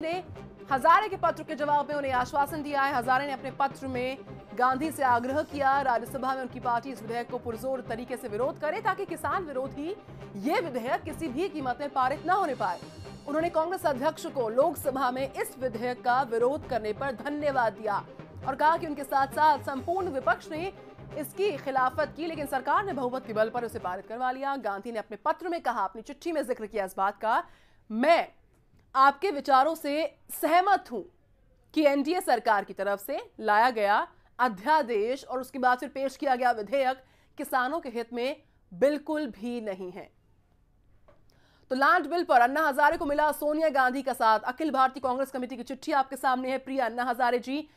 ने हजारे के पत्र के जवाब में उन्हें आश्वासन दिया है। हजारे ने अपने पत्र में गांधी से आग्रह किया, राज्यसभा में उनकी पार्टी इस विधेयक को पुरजोर तरीके से विरोध करे ताकि किसान विरोधी ये विधेयक किसी भी कीमत में पारित न होने पाए। उन्होंने कांग्रेस अध्यक्ष को लोकसभा में इस विधेयक का विरोध करने पर धन्यवाद दिया और कहा कि उनके साथ साथ संपूर्ण विपक्ष ने इसकी खिलाफत की, लेकिन सरकार ने बहुमत के बल पर उसे पारित करवा लिया। गांधी ने अपने पत्र में कहा, अपनी चिट्ठी में ज़िक्र किया इस बात का, मैं आपके विचारों से सहमत हूँ कि एनडीए सरकार की तरफ़ से लाया गया अध्यादेश और उसके बाद फिर पेश किया गया विधेयक किसानों के हित में बिल्कुल भी नहीं है। तो लैंड बिल पर अन्ना हजारे को मिला सोनिया गांधी का साथ। अखिल भारतीय कांग्रेस कमेटी की चिट्ठी आपके सामने है, प्रिया अन्ना हजारे जी।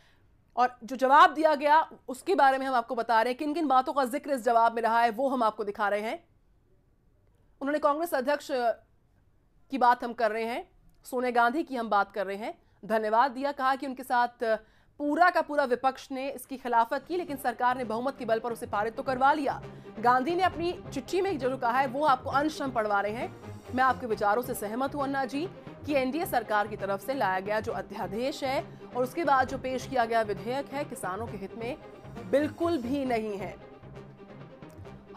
और जो जवाब दिया गया, उसके बारे में हम आपको बता रहे हैं किन किन बातों का ज़िक्र इस जवाब में रहा है, वो हम आपको दिखा रहे हैं। उन्होंने कांग्रेस अध्यक्ष की बात हम कर रहे हैं। सोनिया गांधी की हम बात कर रहे हैं। धन्यवाद दिया, कहा कि उनके साथ पूरा का पूरा विपक्ष ने इसकी खिलाफत की, लेकिन सरकार ने बहुमत के बल पर उसे पारित तो करवा लिया। गांधी ने अपनी चिट्ठी में जो कहा है, वो आपको अंश हम पढ़वा रहे हैं। मैं आपके विचारों से सहमत हूँ, अन्ना जी, कि एनडीए सरकार की तरफ़ से लाया गया जो अध्यादेश है और उसके बाद जो पेश किया गया विधेयक है, किसानों के हित में बिल्कुल भी नहीं है।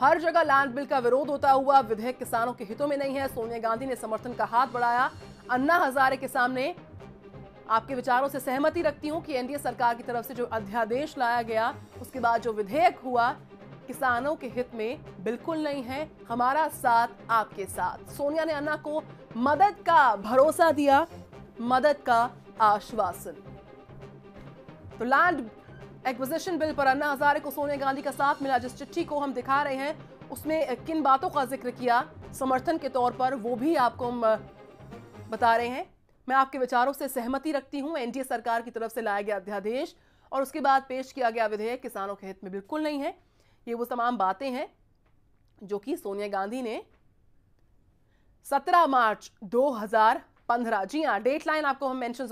हर जगह लैंड बिल का विरोध होता हुआ विधेयक किसानों के हितों में नहीं है। सोनिया गांधी ने समर्थन का हाथ बढ़ाया। अन्ना हजारे के सामने आपके विचारों से सहमति रखती हूँ कि एनडीए सरकार की तरफ़ से जो अध्यादेश लाया गया, उसके बाद जो विधेयक हुआ, किसानों के हित में बिल्कुल नहीं है। हमारा साथ आपके साथ। सोनिया ने अन्ना को मदद का भरोसा दिया, मदद का आश्वासन। तो लैंड एक्विजिशन बिल पर अन्ना हजारे को सोनिया गांधी का साथ मिला, जिस चिट्ठी को हम दिखा रहे हैं, उसमें किन बातों का ज़िक्र किया? समर्थन के तौर पर वो भी आपको हम बता रहे हैं। मैं आपके विचारों से सहमति रखती हूँ, एनडीए सरकार की तरफ़ से लाया गया अध्यादेश, और उसके बाद पेश किया गया विधेयक किसानों के हित में बिल्कुल नहीं है। ये वो तमाम बातें हैं, जो कि सोनिया गांधी ने 17 मार्च 2015 जी हाँ डेट लाइन आपको हम मेंशन